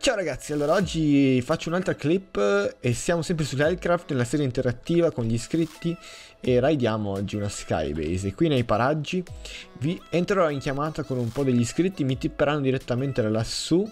Ciao ragazzi, allora oggi faccio un'altra clip e siamo sempre su Hellcraft nella serie interattiva con gli iscritti e raidiamo oggi una skybase. Qui nei paraggi vi entrerò in chiamata con un po' degli iscritti, mi tipperanno direttamente da lassù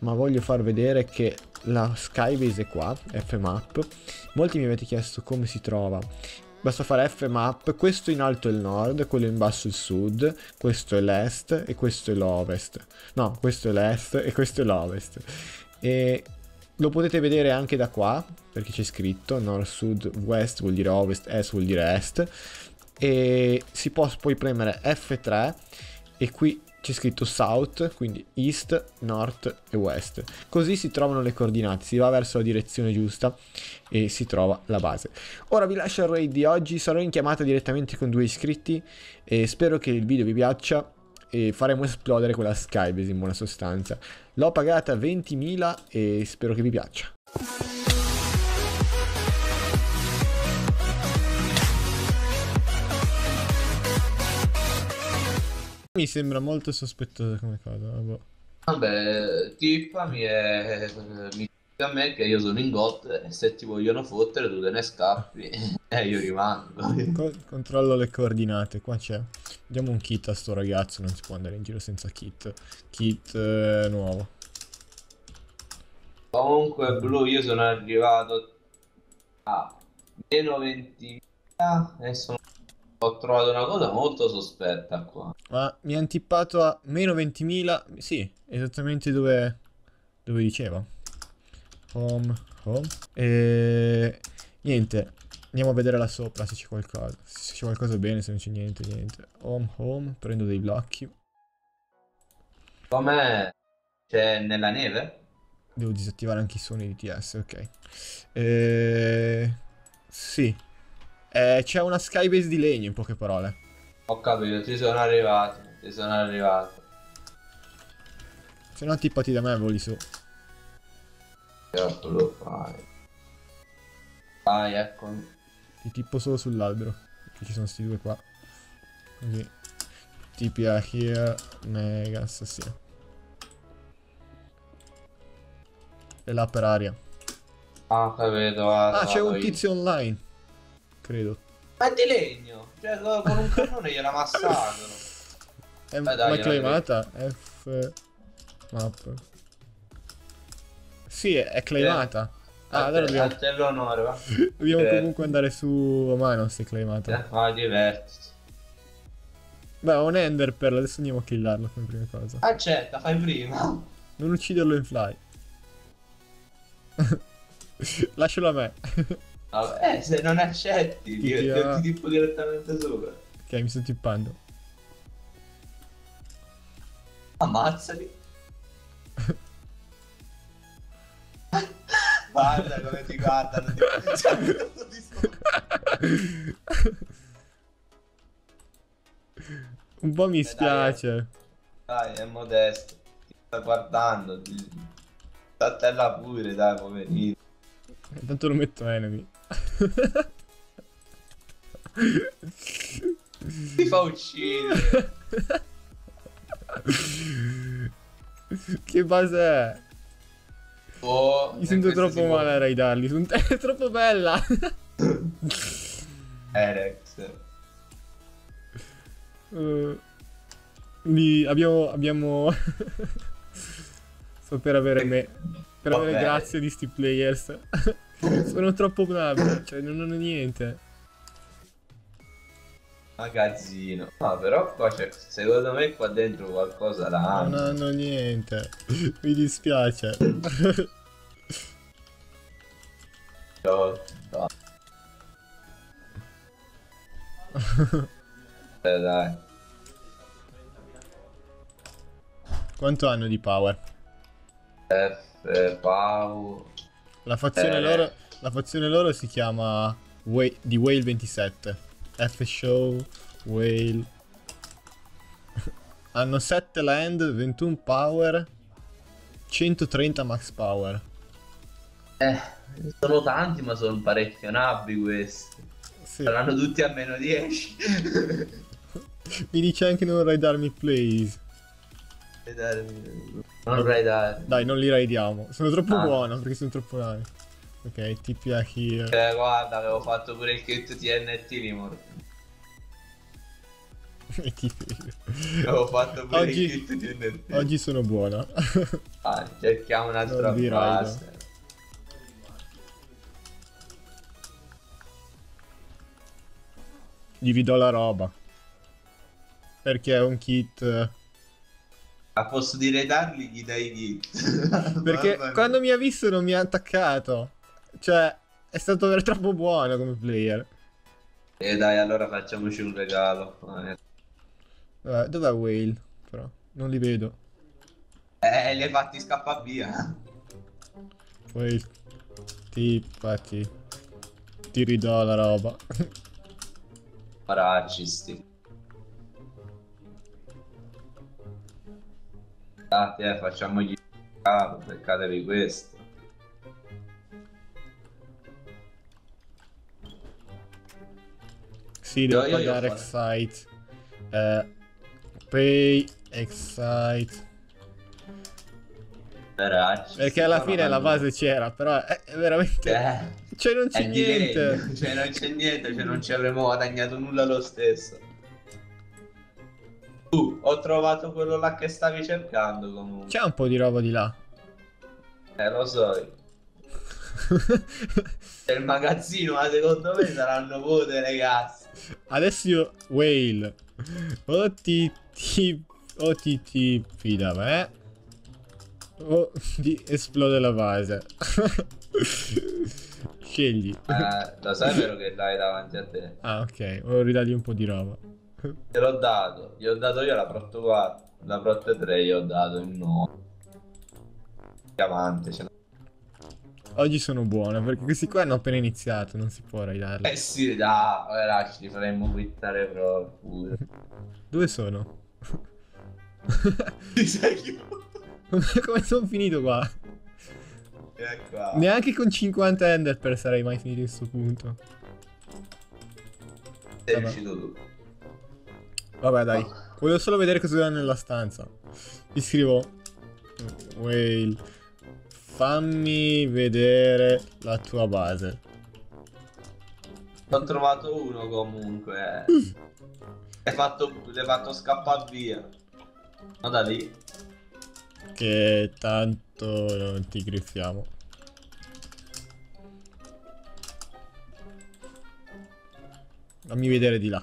ma voglio far vedere che la skybase è qua, fmap molti mi avete chiesto come si trova Basta fare Fmap, questo in alto è il nord, quello in basso il sud, questo è l'est e questo è l'ovest. No, questo è l'est e questo è l'ovest. E lo potete vedere anche da qua, perché c'è scritto nord, sud, west vuol dire ovest, est vuol dire est. E si può poi premere F3 e qui c'è scritto south, quindi east, north e west. Così si trovano le coordinate, si va verso la direzione giusta e si trova la base. Ora vi lascio il raid di oggi, sarò in chiamata direttamente con due iscritti e spero che il video vi piaccia e faremo esplodere quella Skybase in buona sostanza. L'ho pagata 20.000 e spero che vi piaccia. Mi sembra molto sospettosa come cosa. Vabbè, Vabbè tippami e mi dici a me che io sono in GOT e se ti vogliono fottere tu te ne scappi e io rimango. Co controllo le coordinate, qua c'è. Diamo un kit a sto ragazzo, non si può andare in giro senza kit. Kit eh, nuovo. Comunque blu io sono arrivato a meno 20.000 e sono ho trovato una cosa molto sospetta qua. Ma mi ha antippato a meno 20.000. Sì, esattamente dove, dove diceva. Home, home. E niente, andiamo a vedere là sopra se c'è qualcosa. Se c'è qualcosa bene, se non c'è niente, niente. Home, home, prendo dei blocchi. Com'è? C'è nella neve? Devo disattivare anche i suoni di TS, ok. E... Sì, eh, c'è una skybase di legno in poche parole. Ho capito, ti sono arrivato, ti sono arrivato. Se no tippati da me voli su. Certo lo fai. Vai, ecco. Ti tipo solo sull'albero. Ci sono questi due qua. Così. Tipi a here, mega assassino. E là per aria. Ah, capito, vado, Ah, c'è un io. tizio online. Credo. Ma è di legno! Cioè, con un cannone gliela massacrano. È Dai, dai, ma è gliela claimata? F... Map. Sì, è, è claimata. Ah, allora dobbiamo, l'onore, va. dobbiamo Eh. comunque andare su... Ma non sei claimata. Eh, Ma divertiti. Beh, ho un Ender Pearl, adesso andiamo a killarlo come prima cosa. Accetta, fai prima. Non ucciderlo in fly. Lascialo a me. Vabbè, eh, se non accetti, Ti ti, ti tipo direttamente sopra. ok, mi sto tippando. Ammazzali. Guarda come ti guardano. Ti... Cioè. Un po' mi Eh, spiace. Dai, è modesto. Ti sta guardando. Ti... Statella pure, dai, poverino. Intanto lo metto enemy. Ti fa uccidere. che base è? Oh, Mi sento troppo male a raidarli. Sono- È troppo bella. Erex. Uh, quindi abbiamo... abbiamo... Sto per avere me... Per avere grazie di sti players. Sono troppo bravi. Cioè, non hanno niente. Magazzino. No, però qua c'è. Secondo me qua dentro qualcosa la Non hanno. niente. Mi dispiace. No, no. Eh, dai. Quanto hanno di power? F, Pau. La fazione Eh. loro, la fazione loro si chiama Whale, di Whale 27. F Show, Whale. Hanno 7 land, 21 power, 130 max power. Eh, sono tanti, ma sono parecchio nabbi questi. Sì. Saranno tutti a meno 10. Mi dice anche non raidarmi please. Vedermi. Non raidare. Dai, non li raidiamo. Sono troppo Ah. buono perché sono troppo navi. Ok, TPA here. Eh, guarda, avevo fatto pure il kit TNT Limor. Avevo fatto pure Oggi- il kit TNT. Oggi sono buona. Ah, cerchiamo un'altra vi base. Gli ridò la roba. Perché è un kit. Eh, A posto di raidarli gli dai i kit. Perché quando mi ha visto non mi ha attaccato. Cioè, è stato troppo buono come player. E dai, allora facciamoci un regalo. Vabbè, dov'è Whale? Però, non li vedo. Eh, li hai fatti scappare via. Poi ti, infatti, ti ridò la roba. Paracisti. Date, eh, facciamogli regalo, beccatevi questo. sì, devo Io- pagare. Excite. Eh, pay Excite. Perché alla fine la base c'era, però è, è veramente... Eh. Cioè non c'è niente. cioè non c'è niente, cioè non ci avremmo guadagnato nulla lo stesso. Uh, ho trovato quello là che stavi cercando comunque. C'è un po' di roba di là. Eh, lo so. Il magazzino, ma secondo me saranno vuote, ragazzi. Adesso io... Whale. OTT... OTTP da me. O di esplode la base. Scegli. Eh, lo sai vero che l'hai davanti a te? Ah, ok. Volevo ridargli un po' di roba. Te l'ho dato. Gli ho dato io la Prot 4. La Prot 3 gli ho dato il 9. Diamante. Ce. Oggi sono buono perché questi qua hanno appena iniziato, non si può raidarli. Eh sì, dai, ora ci faremmo quittare proprio. pure. Dove sono? Ti sei chiuso. Come sono finito qua? Qua. Neanche con 50 ender per sarei mai finito a questo punto. Sei Vabbè. uscito tu. Vabbè, dai. Volevo solo vedere cosa c'era nella stanza. Ti scrivo. Whale. Fammi vedere la tua base. Ne ho trovato uno comunque. L'hai fatto, fatto scappare via. No, da lì. Che tanto non ti griffiamo. Fammi vedere di là.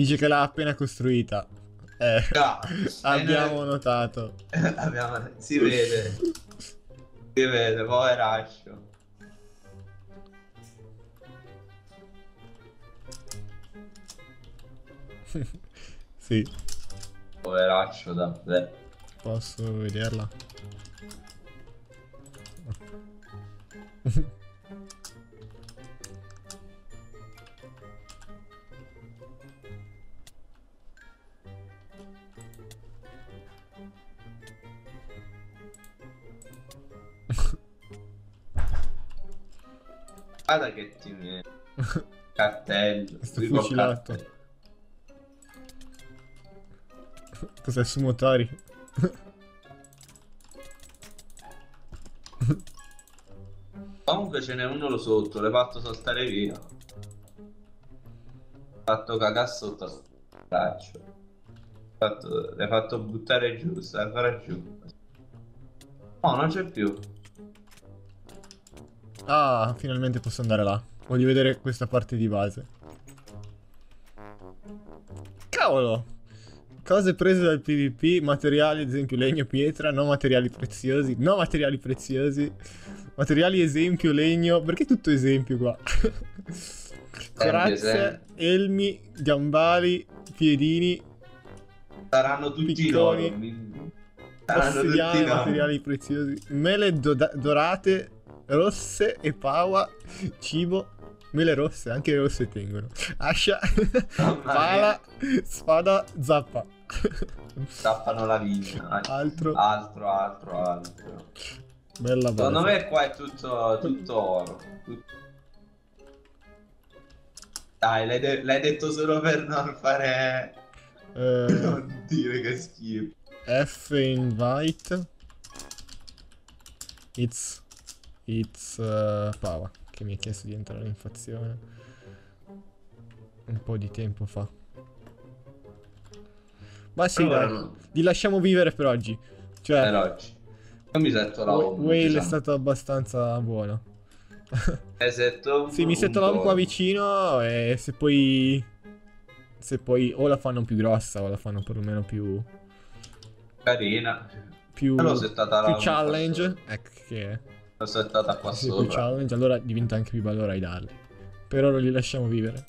Dice che l'ha appena costruita. Eh, Ah, abbiamo eh, notato. noi- abbiamo- Si vede. Si vede, poveraccio. Sì, Poveraccio davvero. posso vederla. Guarda che ti viene. Cartello. Sto fucilato. cartello. Cos'è su motori? Comunque ce n'è uno lo sotto, l'hai fatto saltare via. L'hai fatto cagare sotto al braccio. L'hai fatto, l'hai fatto buttare giù, stai ancora giù. No, non c'è più. Ah, finalmente posso andare là. Voglio vedere questa parte di base. Cavolo! Cose prese dal PvP, materiali ad esempio legno, pietra, no materiali preziosi, no materiali preziosi, materiali esempio legno, perché tutto esempio qua? Corazze, elmi, gambali, piedini, Saranno tutti Picconi. Saranno tutti ossidiane, loro. materiali preziosi, mele do- dorate, rosse e paua, cibo, mele rosse, anche le rosse tengono, ascia, pala, spada, zappa. Tappano la vita. dai. Altro, Altro, altro, altro. bella Secondo base. me qua è tutto, tutto oro. Tutto- Dai, l'hai, de- detto solo per non fare... Eh, non dire che schifo. F invite. It's. It's. Uh, Pava. Che mi ha chiesto di entrare in fazione. Un po' di tempo fa. Ma sì, Allora, dai. no. Li lasciamo vivere per oggi. Cioè, Per oggi. Io mi setto la home, Whale è diciamo. stato abbastanza buono. Setto Sì, mi un setto la po'. qua vicino e se poi... Se poi o la fanno più grossa o la fanno perlomeno più... Carina. Più, più challenge. Ecco che... L'ho settata qua Sì, sopra. challenge, allora diventa anche più bello raidarli. Per ora li lasciamo vivere.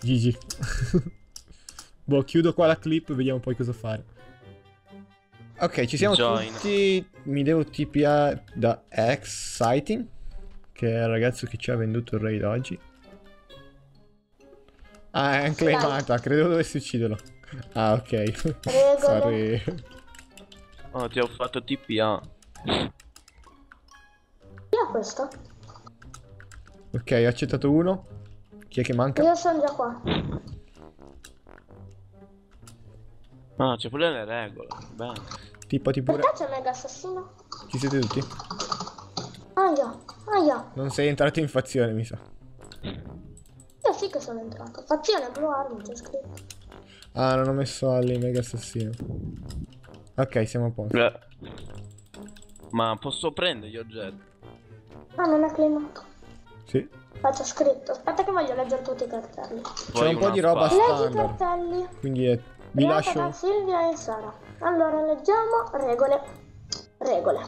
GG. boh, chiudo qua la clip e vediamo poi cosa fare. Ok, ci siamo Join. tutti. Mi devo TPA da Exciting, che è il ragazzo che ci ha venduto il raid oggi. Ah, è anche Dai. claimata, credevo dovessi ucciderlo. Ah, ok. Sorry. Oh, ti ho fatto TPA. Questo? Ok, ho accettato uno. Chi è che manca? Io sono già qua. Ah, c'è pure le regole. Bene. Tippati pure. Perché c'è mega assassino? Ci siete tutti? Aia, aia. Non sei entrato in fazione, mi sa. Io sì che sono entrato. Fazione Blue Army c'è scritto. Ah, non ho messo Ali mega assassino. Ok, siamo a posto. Ma posso prendere gli oggetti? Ah, non è climato. Sì. Ah, c'è scritto. Aspetta che voglio leggere tutti i cartelli. C'è un po' di roba spada? Leggi i standard. cartelli. Quindi eh, vi lascio. da Silvia e Sara. Allora, leggiamo regole. Regole.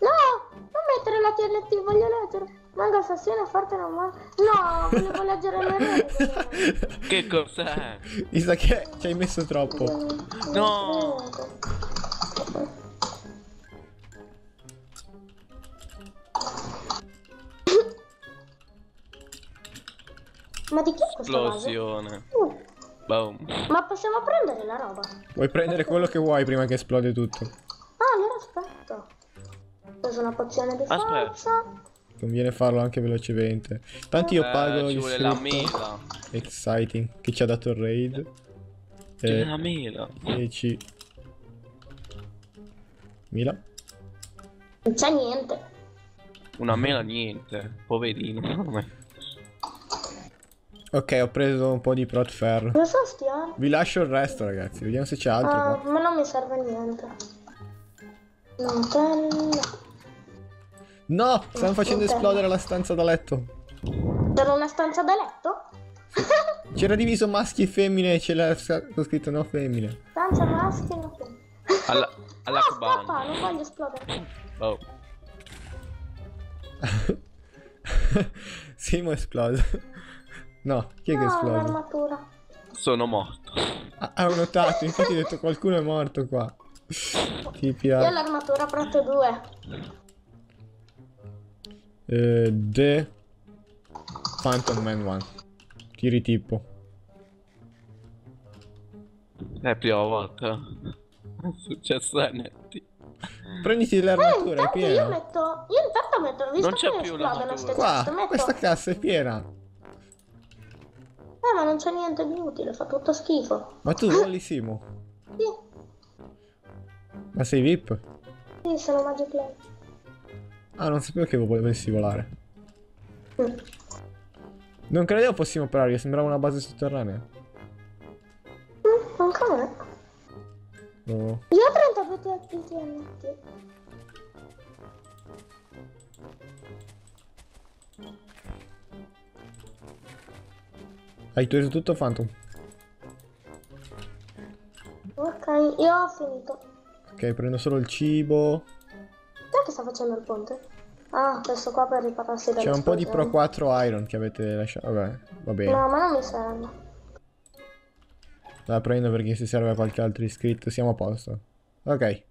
No! Non mettere la TNT, voglio leggere. Manga assassino forte non va. No, volevo leggere le regole. Che cos'è? Mi sa che ci hai messo troppo. No. Ma di chi è questa base? Esplosione. Uh, Boom. ma possiamo prendere la roba? Vuoi prendere quello che vuoi prima che esplode tutto. Ah, allora aspetta. Ho preso una pozione di Aspetta. forza. Conviene farlo anche velocemente. Tanto io pago Eh, ci vuole la mela. Exciting. Che ci ha dato il raid. Vuole Eh, la mela. 10. Mila. Non c'è niente. Una mela niente. Poverino. Ok, ho preso un po' di prot ferro. Dove sono sti armi? Vi lascio il resto, ragazzi. Vediamo se c'è altro. Qua. ma non mi serve niente. Nutella. No, stanno facendo Ok. esplodere la stanza da letto. C'era una stanza da letto? C'era diviso maschi e femmine e c'è la- c'è scritto no femmine. Stanza maschile. no femmine. Alla, alla Ah, cabana. scappa, non voglio esplodere. Oh. Simo esplode. No, chi è che No, esplode? l'armatura. Sono morto. Ah, ho notato, infatti ho detto qualcuno è morto qua. Tipi Io ho a l'armatura Proto 2. eh, The Phantom Man 1. Tiri tipo. È la prima volta. È successo a netti. Prenditi le Eh, è intanto io metto. Io intanto metto. Visto Non c'è che più l'armatura. Qua, metto. questa cassa è piena. Eh, ma non c'è niente di utile, fa tutto schifo. Ma tu voli Simo. Sì, Ma sei VIP? sì, sono Magic Lane. Ah, non sapevo che volessi volare. Mm. Non credevo fossimo per aria, sembrava una base sotterranea. Mm, anche a me. Oh. Io ho 32 TNT. Hai preso tutto Phantom? Ok, io ho finito. Ok, prendo solo il cibo. È che sta facendo il ponte? Ah, questo qua per ripararsi dalle C'è un po' di Pro esplosioni. 4 Iron che avete lasciato. Vabbè, va bene. No, ma non mi serve. La prendo perché se serve a qualche altro iscritto siamo a posto. Ok.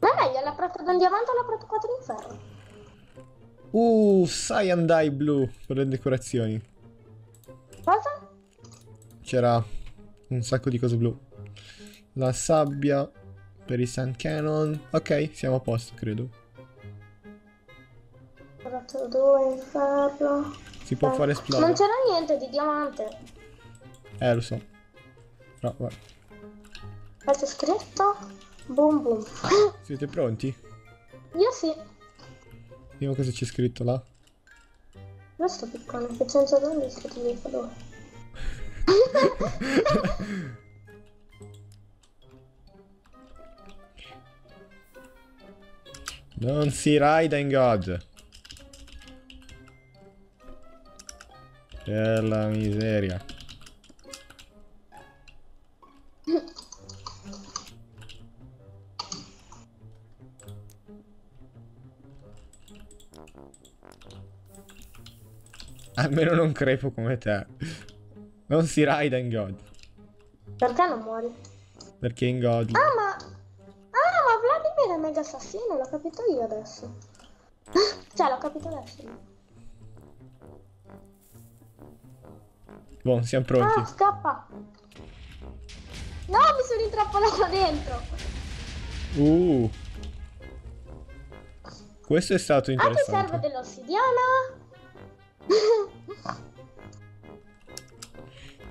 Ma è meglio la Proto da un diamante o la Proto 4 in ferro? Uh, Cyan Dye blu per le decorazioni. C'era un sacco di cose blu. La sabbia per i Sand Cannon. Ok, siamo a posto, credo. Proto 2 in ferro. Si può Eh, fare Non esplodere. c'era niente di diamante. Eh, lo so. No, guarda. C'è scritto? Boom boom. Siete pronti? Io sì. Vediamo cosa c'è scritto là. Questo piccolo, che senza danni è scritto dei colori. Non si raida in God. La miseria. Almeno non crepo come te. Non si raida in God. Perché non muori? Perché in God. Ah, ma... Ah, ma Vladimir è mega assassino, l'ho capito io adesso. cioè, l'ho capito adesso. Buon, siamo pronti. Ah, scappa. No, mi sono intrappolata dentro. Uh. Questo è stato Ah, ti serve interessante.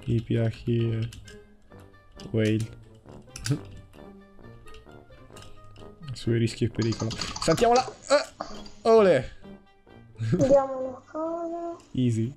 Dell'ossidiana? I piaci Whale. Sui rischi e pericolo. Saltiamola! Ah! Ole! Vediamo una cosa. Easy.